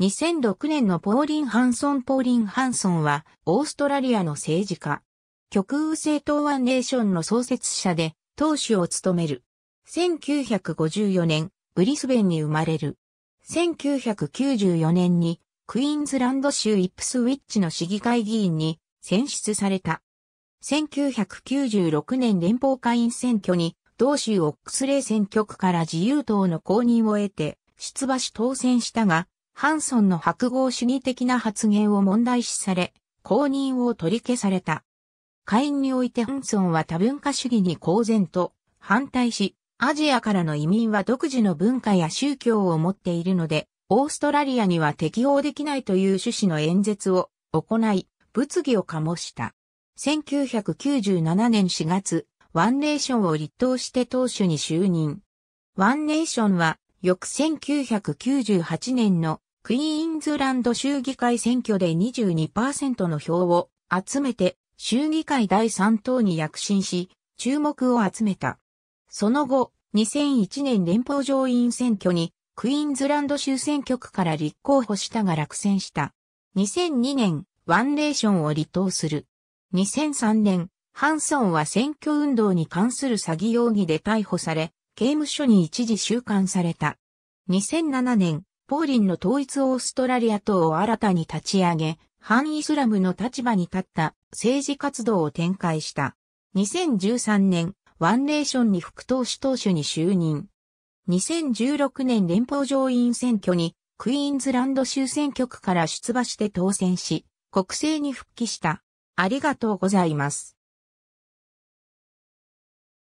2006年のポーリン・ハンソン・ポーリン・ハンソンは、オーストラリアの政治家。極右政党ワンネーションの創設者で、党首を務める。1954年、ブリスベンに生まれる。1994年に、クイーンズランド州イップスウィッチの市議会議員に選出された。1996年連邦会員選挙に、同州オックスレー選挙区から自由党の公認を得て、出馬し当選したが、ハンソンの白豪主義的な発言を問題視され、公認を取り消された。会員においてハンソンは多文化主義に公然と反対し、アジアからの移民は独自の文化や宗教を持っているので、オーストラリアには適用できないという趣旨の演説を行い、物議を醸した。1997年4月、ワンネーションを立党して党首に就任。ワンネーションは、翌1998年のクイーンズランド州議会選挙で22%の票を集めて州議会第3党に躍進し、注目を集めた。その後、2001年連邦上院選挙にクイーンズランド州選挙区から立候補したが落選した。2002年、ワンネーションを離党する。2003年、ハンソンは選挙運動に関する詐欺容疑で逮捕され、刑務所に一時収監された。2007年、ポーリンの統一オーストラリア党を新たに立ち上げ、反イスラムの立場に立った政治活動を展開した。2013年、ワンネーションに副党首党首に就任。2016年連邦上院選挙にクイーンズランド州選挙区から出馬して当選し、国政に復帰した。ありがとうございます。